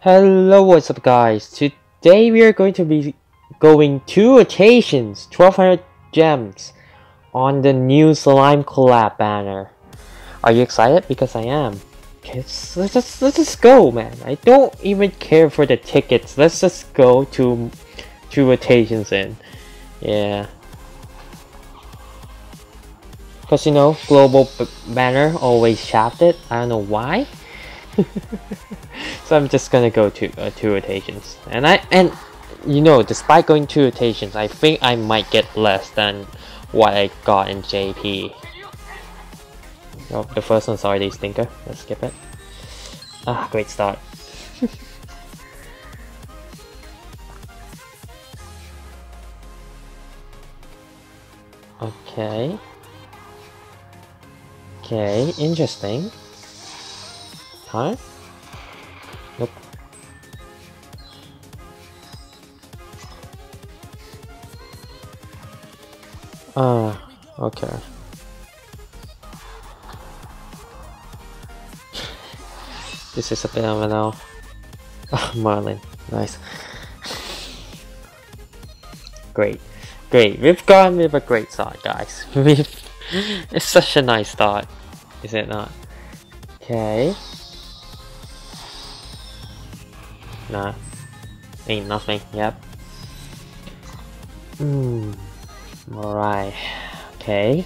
Hello, what's up guys? Today we are going to be going two occasions, 1200 gems on the new slime collab banner. Are you excited? Because I am. Okay, let's, just let's just go, man. I don't even care for the tickets. Let's just go to two rotations in. Yeah. Cause you know, global banner always shafted. I don't know why. so I'm just gonna go to uh, two rotations, and I and you know, despite going two rotations, I think I might get less than what I got in JP. Oh, the first one's already stinker. Let's skip it. Ah, great start. okay. Okay, interesting. Huh? Nope. Ah, uh, okay. this is a phenomenal. Oh, Merlin, nice. great, great. We've gone with a great start, guys. We've. It's such a nice start, is it not? Okay. Nah. Ain't nothing, yep. Hmm. Alright. Okay.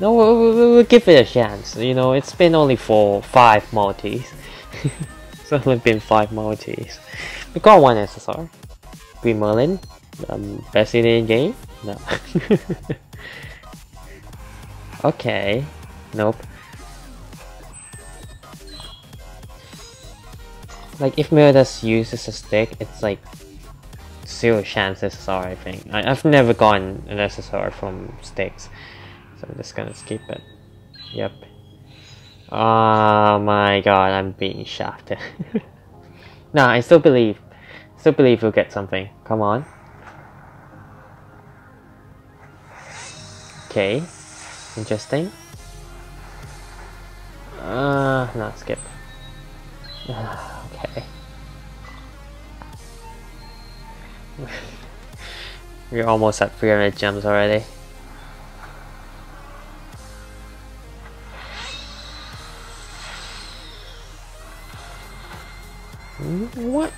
No, we'll, we'll, give it a chance. You know, it's been only for five multis. it's only been five multis. We got one SSR. Green Merlin. Um, best in the game? No. okay. Nope. Like if Midas uses a stick, it's like zero chance SSR I think. I, have never gotten an SSR from sticks. So I'm just gonna skip it. Yep. Oh my god, I'm being shafted. nah, I still believe. Still believe we'll get something. Come on. Okay. Interesting. Uh, not skip. Okay. We're almost at 300 gems already. What?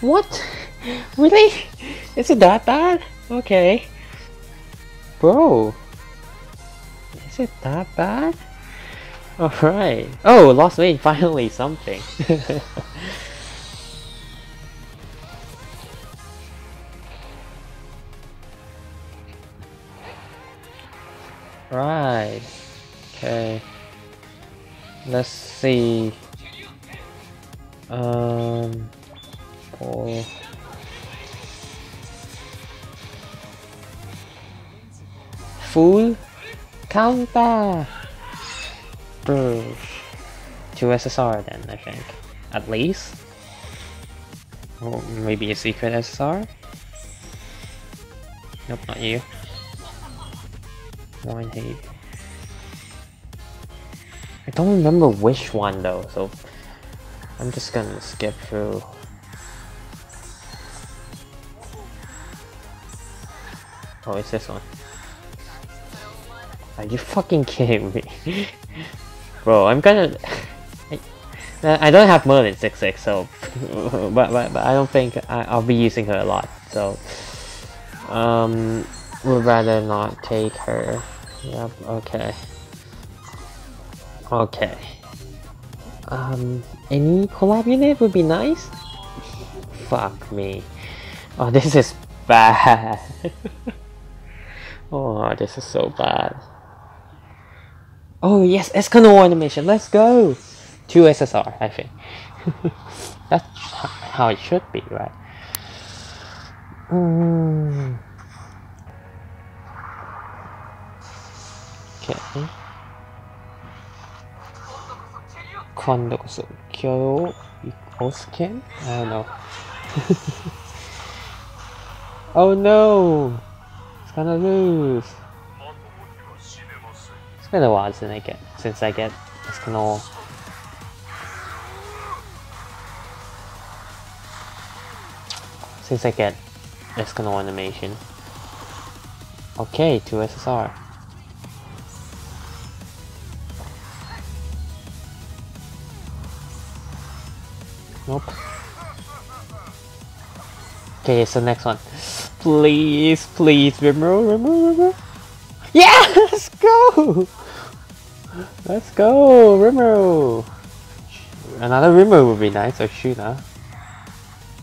What? Really? Is it that bad? Okay. Bro. Is it that bad? Alright. Oh, Lostvayne, finally something. right. Okay. Let's see. Um. Oh. Full counter. Two SSR then, I think. At least. Or maybe a secret SSR? Nope, not you. One hate. I don't remember which one though, so I'm just gonna skip through. Oh, it's this one. Are you fucking kidding me? Bro, I'm gonna... I don't have than 6-6, so... but, but, but I don't think I, will be using her a lot, so... Um... Would rather not take her. Yep, okay. Okay. Um, any collab unit would be nice? Fuck me. Oh, this is bad. oh, this is so bad. Oh yes, Escanor animation, let's go! 2 SSR, I think. That's how it should be, right? Mm. Okay. Kondo koso kyo ikosuken? I don't know. oh no! It's gonna lose! It's been a while since I get since I get Escanor. since I get Escanor animation. Okay, 2 SSR. Nope. Okay, the next one. Please, please, remove, remove. Yeah, let's go! Let's go, Rimuru! Another Rimuru would be nice, or Shuna.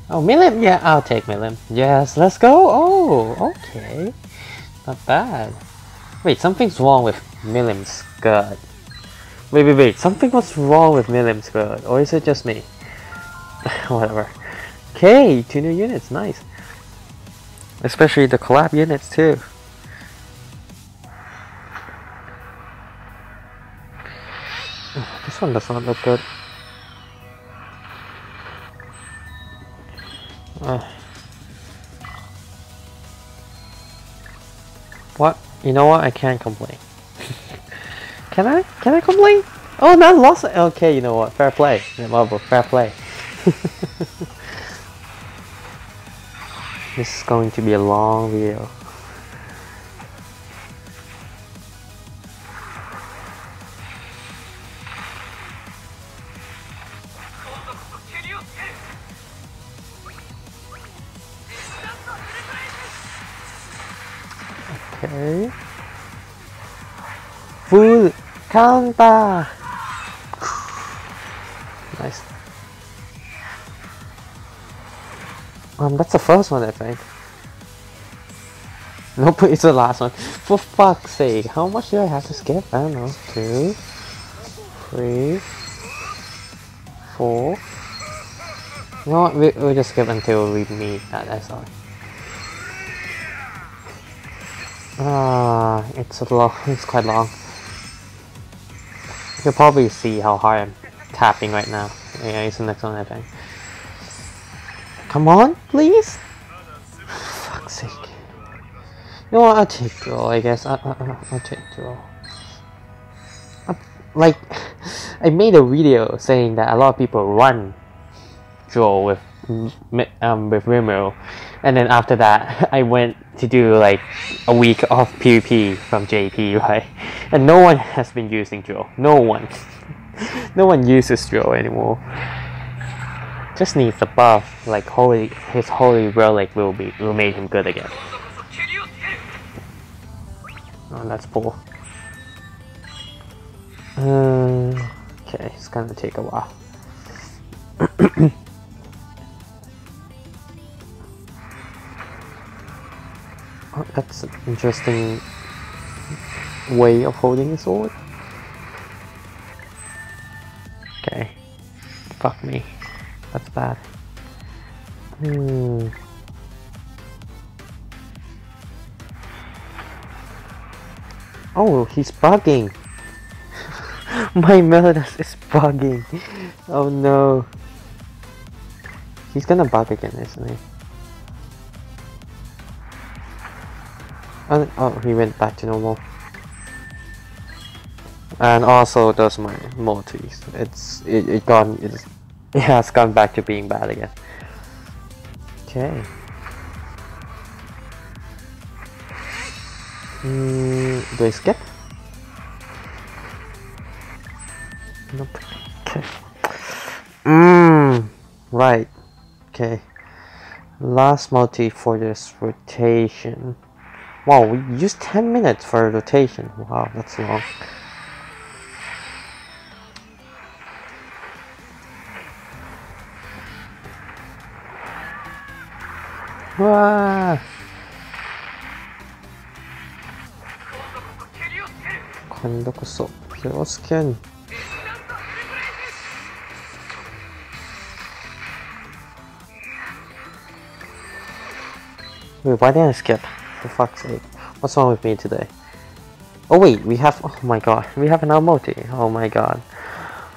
Oh, Milim! Yeah, I'll take Milim. Yes, let's go! Oh, okay. Not bad. Wait, something's wrong with Milim's gut. Wait, wait, wait. Something was wrong with Milim's gut. Or is it just me? Whatever. Okay, two new units. Nice. Especially the collab units, too. This one does not look good. Uh. What? You know what? I can't complain. can I? Can I complain? Oh, not lost. Okay, you know what? Fair play. Marvel, fair play. this is going to be a long video. Counter. nice. Um, that's the first one, I think. Nope, it's the last one. For fuck's sake, how much do I have to skip? I don't know. Two, three, four. You know what? We, we'll just skip until we meet that SR. Ah, it's a long. It's quite long. You'll probably see how hard I'm tapping right now. Yeah, it's the next one, I think. Come on, please. Fuck's sake. You know what? I'll take draw. I guess. I, I, I'll take draw. I, like, I made a video saying that a lot of people run draw with um with Rimuru, and then after that I went to do like a week of PvP from JP, right? And no one has been using drill. No one. no one uses drill anymore. Just needs a buff, like holy his holy relic will be will make him good again. Oh that's poor. Uh, okay, it's gonna take a while. Oh, that's an interesting way of holding a sword. Okay. Fuck me. That's bad. Hmm. Oh, he's bugging. My Meliodas is bugging. Oh no. He's gonna bug again, isn't he? And, oh, he went back to normal. And also does my multis. It's it, it gone it's, it has gone back to being bad again. Okay. Mm, do I skip? Nope. Okay. Mmm. Right. Okay. Last multi for this rotation. Wow, we used 10 minutes for rotation. Wow, that's long. Wow. Wait, why didn't I skip? For fuck's sake. What's wrong with me today? Oh wait, we have- oh my god, we have an multi. Oh my god.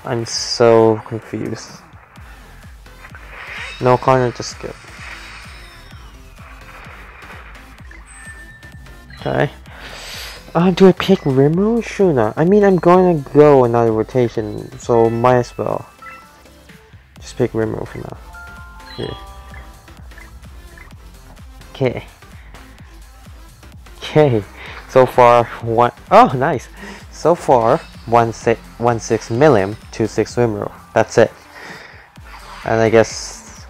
I'm so confused. No corner to skip. Okay. Uh, do I pick Rimuru? Not. I mean, I'm going to go another rotation, so might as well. Just pick Rimuru for now. Yeah. Okay. Okay. So far, one oh nice. So far, one six one six million, two six swimmer. That's it. And I guess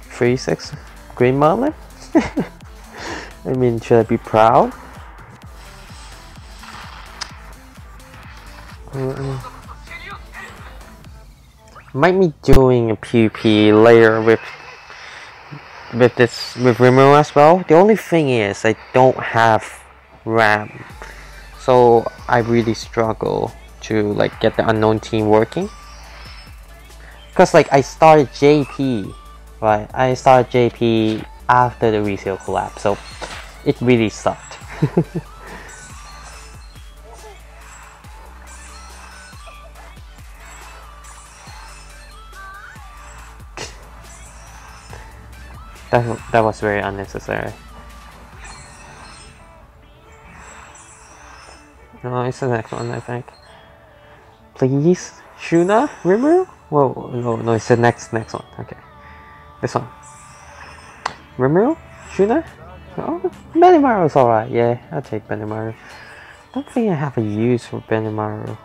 three six green Merlin. I mean, should I be proud? Might be doing a PvP later with with this with Rimuru as well. The only thing is I don't have RAM, so I really struggle to like get the unknown team working. Cause like I started JP, right? I started JP after the resale collapse, so it really sucked. that, that was very unnecessary. No, it's the next one, I think. Please, Shuna, Rimuru? Whoa, no, no, it's the next, next one. Okay, this one. Rimuru, Shuna. Oh, Benimaru's alright. Yeah, I'll take Benimaru. Don't think I have a use for Benimaru.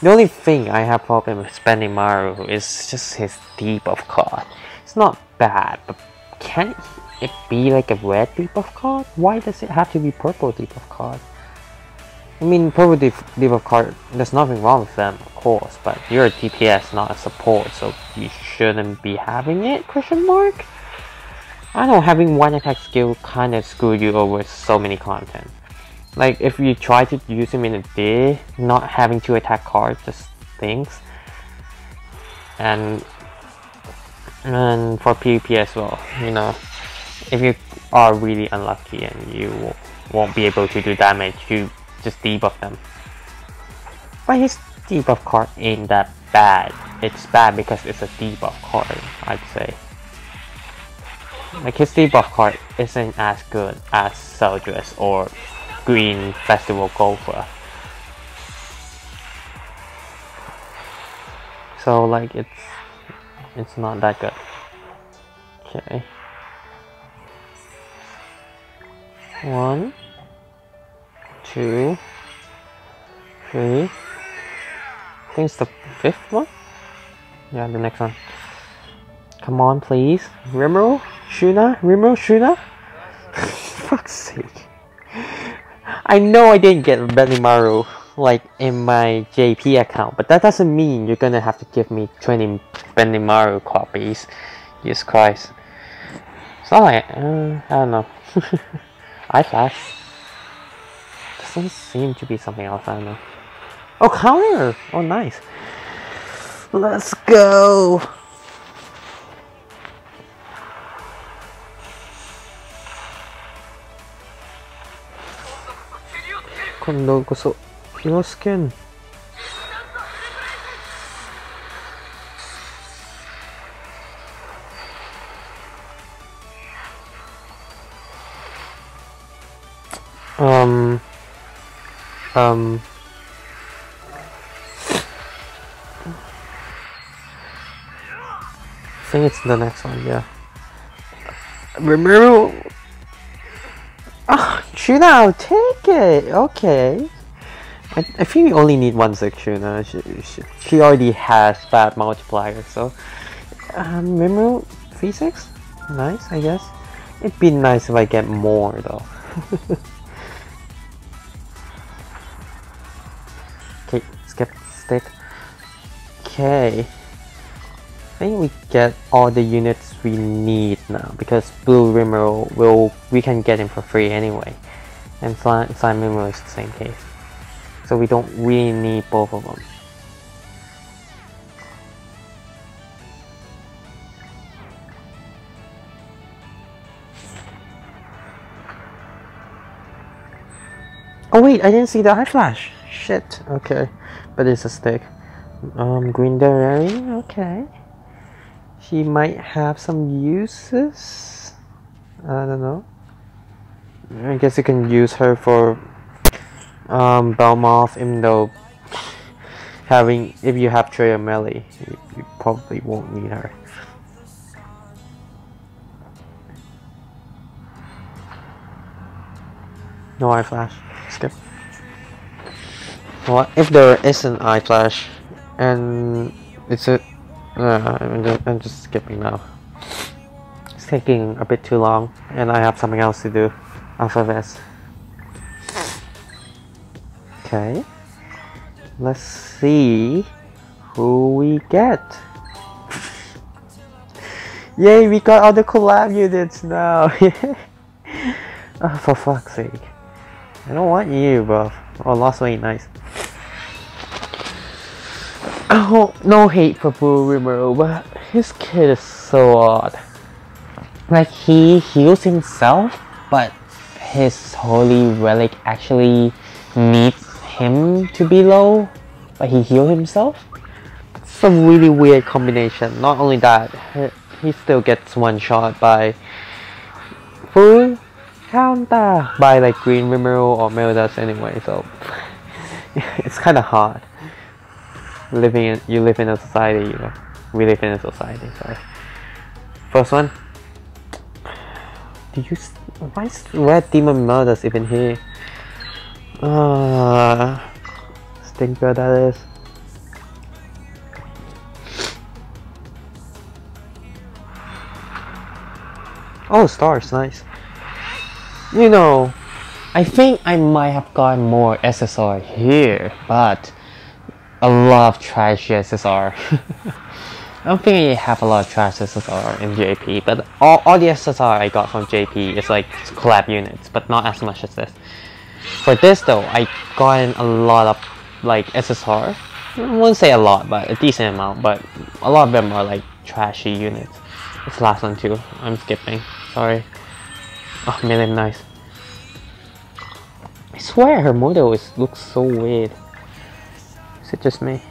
The only thing I have problem with Benimaru is just his deep of card. It's not bad, but can it be like a red debuff card? Why does it have to be purple debuff card? I mean, purple debuff card, there's nothing wrong with them, of course, but you're a DPS, not a support, so you shouldn't be having it, question mark? I know having one attack skill kind of screwed you over so many content. Like if you try to use him in a day, not having two attack cards just stinks. And and for PvP as well, you know, if you are really unlucky and you won't be able to do damage, you just debuff them. But his debuff card ain't that bad. It's bad because it's a debuff card, I'd say. Like his debuff card isn't as good as Zeldris or Green Festival Gowther. So like it's it's not that good. Okay. One, two, three. I think it's the fifth one. Yeah, the next one. Come on, please. Rimuru? Shuna? Rimuru? Shuna? Fuck's sake. I know I didn't get Benimaru like in my JP account, but that doesn't mean you're gonna have to give me 20 Benimaru copies. Jesus Christ. It's not like, uh, I don't know. I flash. Doesn't seem to be something else, I don't know. Oh, counter! Oh, nice. Let's go! Kondo こそ your skin. Um. Um. I think it's the next one, yeah. Remember? Ah, oh, shoot! I'll take it! Okay. I, I think we only need one Shuna. She, she, she already has bad multiplier, so... Um, Mimu 3-6? Nice, I guess. It'd be nice if I get more, though. okay, skip stick. Okay think we get all the units we need now because Blue Rimuru will we can get him for free anyway, and Slime, Slime is the same case. So we don't really need both of them. Oh wait, I didn't see the eye flash. Shit. Okay, but it's a stick. Um, Green Derieri. Okay. She might have some uses. I don't know. I guess you can use her for um, Bellmoth, even though having if you have Trey melee, you, you probably won't need her. No eye flash. Skip. What if there is an eye flash and it's a uh, I'm, just, I'm just skipping now. It's taking a bit too long and I have something else to do after this. Okay. Let's see who we get. Yay, we got all the collab units now! oh, for fuck's sake. I don't want you, bro. Oh, lost weight, nice. Oh, no hate for Blue Rimuru, but his kid is so odd. Like, he heals himself, but his holy relic actually needs him to be low, but he heal himself? It's a really weird combination. Not only that, he still gets one shot by full counter by like Green Rimuru or Meliodas anyway, so it's kind of hard. Living in, you live in a society, you know. We live in a society, sorry. First one. Do you, why is Red Demon Meliodas even here? Uh, stinker that is. Oh, stars, nice. You know, I think I might have gotten more SSR here, but a lot of trash SSR. I don't think I have a lot of trash SSR in JP, but all, all the SSR I got from JP is like collab units, but not as much as this. For this though, I got a lot of like SSR. I won't say a lot, but a decent amount, but a lot of them are like trashy units. This last one too, I'm skipping. Sorry. Oh, nice. I swear her model is looks so weird. Is it just me?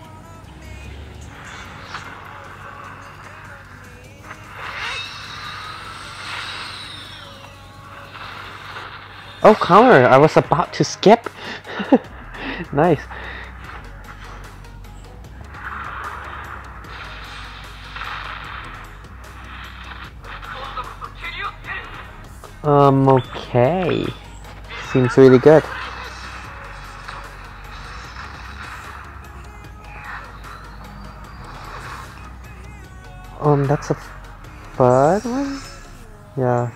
Oh, counter! I was about to skip. nice. Um, okay. Seems really good. Um, that's a third one? Yeah.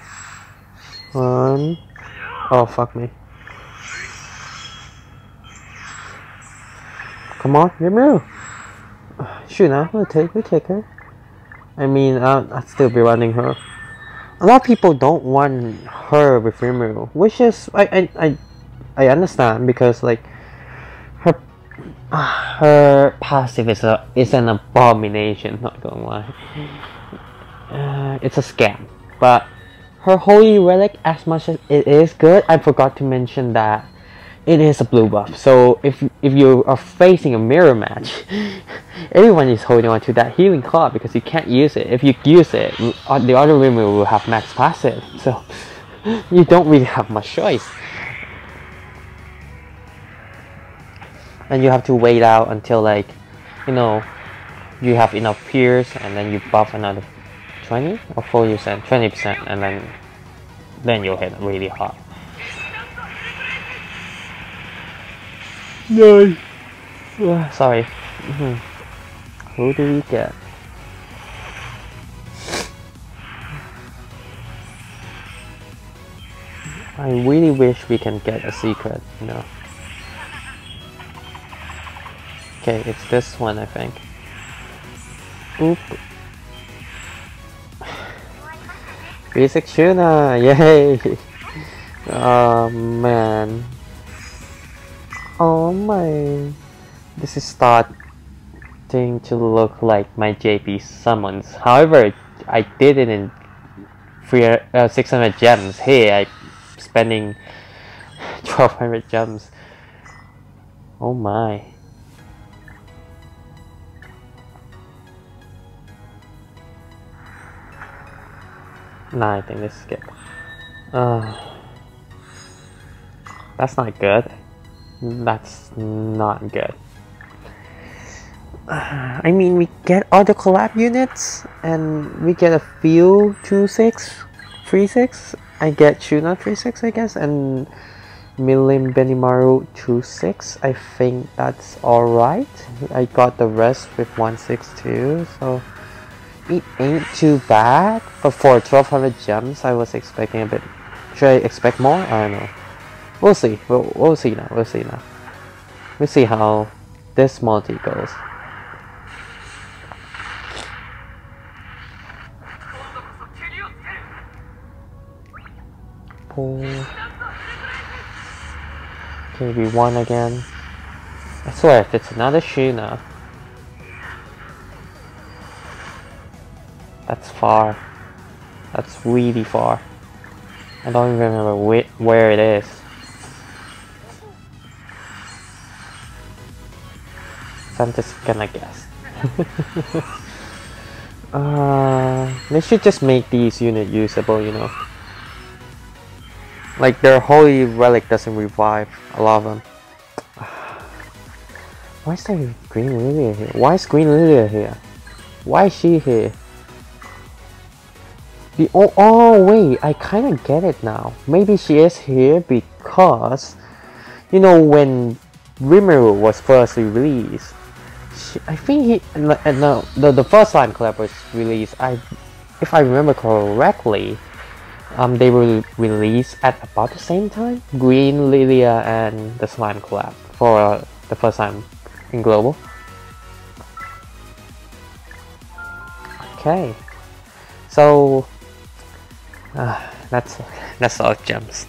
One. Oh, fuck me. Come on, get me. Shoot, now we'll take, we'll take her. I mean, uh, I'd still be running her a lot of people don't want her with Rimuru, which is I I I, I understand because like her her passive is a is an abomination. Not gonna lie, uh, it's a scam. But her holy relic, as much as it is good, I forgot to mention that it is a blue buff. So if if you are facing a mirror match, everyone is holding on to that healing card because you can't use it. If you use it, uh, the other women will have max passive. So you don't really have much choice. And you have to wait out until like, you know, you have enough peers and then you buff another 20 or 40%, 20% and then then you'll hit really hard. No. sorry. Mm -hmm. Who do we get? I really wish we can get a secret, you know. Okay, it's this one, I think. Oop. Basic Shuna! Yay! Oh man. Oh my... This is starting to look like my JP summons. However, I did it in three, uh, 600 gems. Hey, I'm spending 1200 gems. Oh my. Nah, I think let's skip. Uh, that's not good. That's not good. I mean, we get all the collab units, and we get a few 2-6, 3-6. I get Shuna 3-6, I guess, and Milim Benimaru 2-6. I think that's alright. I got the rest with 162, so it ain't too bad. But for 1200 gems, I was expecting a bit. Should I expect more? I don't know. We'll see. We'll, we'll see now. We'll see now. We'll see how this multi goes. Pull. KB1 again. I swear, if it's another Shuna, that's far. That's really far. I don't even remember wh where it is. I'm just gonna guess. uh, they should just make these units usable, you know. Like their holy relic doesn't revive a lot of them. Why is there Green Lilia here? Why is Green Lilia here? Why is she here? The oh, oh wait, I kind of get it now. Maybe she is here because, you know, when Rimuru was first released, she, I think he no, no the the first Slime Collab was released. I, if I remember correctly, um, they were released at about the same time. Green Lilia and the Slime collab for uh, the first time in global. Okay, so uh, that's that's all gems.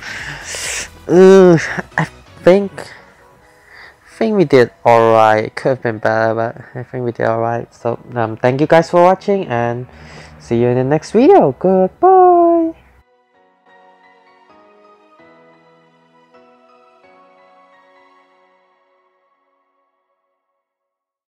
Uh, I think I think we did alright. Could have been better, but I think we did alright. So um, thank you guys for watching and see you in the next video. Goodbye.